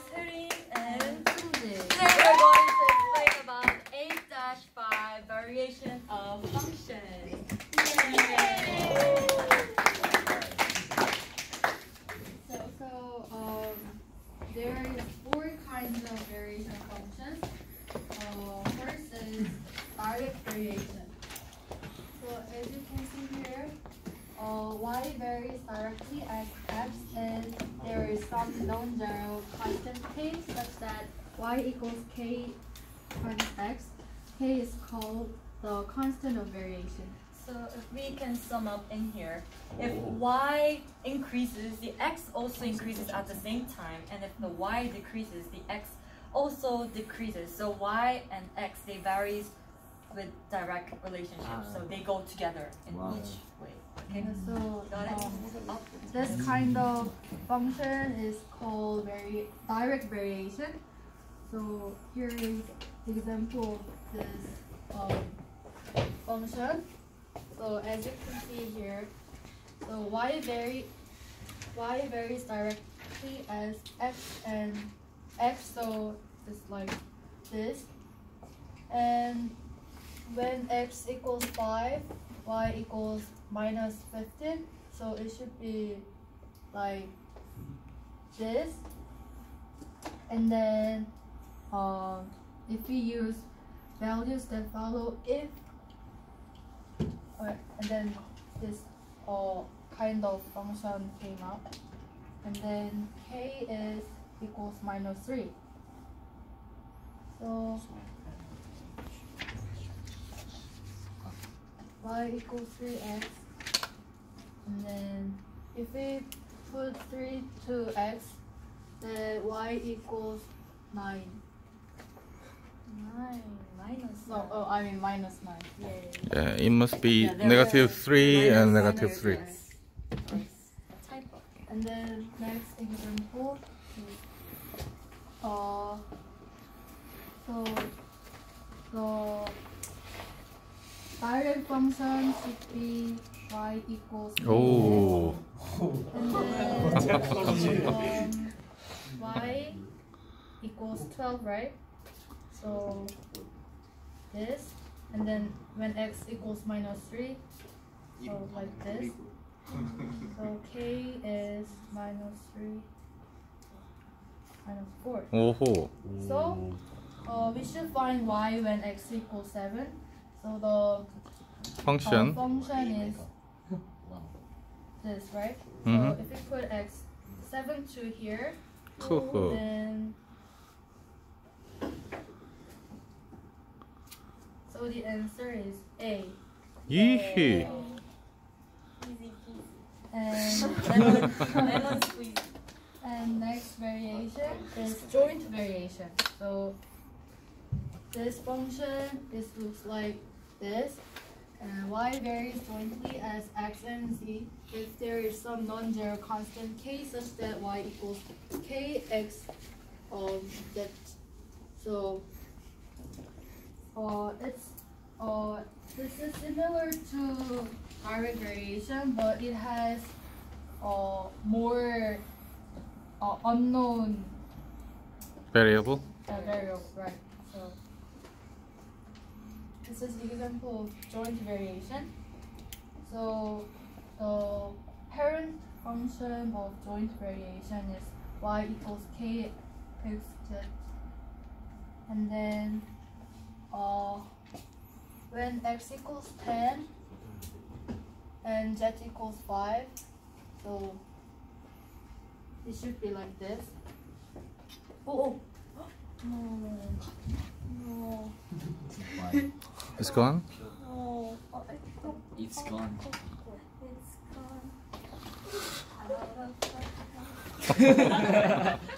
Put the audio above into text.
Hyun and today we're going to explain about 8-5 variation of function. So, so um, there is four kinds of variation functions. Uh, first is direct variation. So as you can see here, y varies directly as x and there is some non-zero constant k such that y equals k times x. k is called the constant of variation. So if we can sum up in here, if y increases, the x also increases at the same time, and if the y decreases, the x also decreases. So y and x they varies with direct relationships, so they go together in Wow. each way. Okay, Okay, so um, This kind of function is called very direct variation. So here is the example of this um, function. So as you can see here, so y vary y varies directly as x and x. So it's like this, and when x equals five, y equals minus 15 so it should be like this. And then um, if we use values that follow if and then this uh, kind of function came up. And then k is equals minus 3 so y equals 3x and then if we put 3 to x then y equals 9 Nine minus. no oh I mean minus 9 Yay. Yeah, it must be Yeah, there negative were 3 and minus negative and 3. minus. A typo. and then next example is uh so the direct function should be y equals Oh. And then um, y equals 12, right? So this, and then when x equals minus 3, so like this. So k is minus 3, minus 4. 오호. So uh, we should find y when x equals 7. So the function. function is this, right? Mhm. So if we put x 7 to here, Hoo-hoo. then so the answer is A. Yee. Easy. And Lemon, lemon squeeze. and next variation is joint variation. So this function this looks like this. And y varies jointly as x and z if there is some non-zero constant k such that y equals kx um that so uh it's uh this is similar to direct variation but it has uh more uh, unknown variable. uh, variables right so this is the example of joint variation. So the parent function of joint variation is y equals k x z. And then uh, when x equals 10 and z equals 5, so it should be like this. Oh, oh. no, no. It's gone. It's gone. it's gone.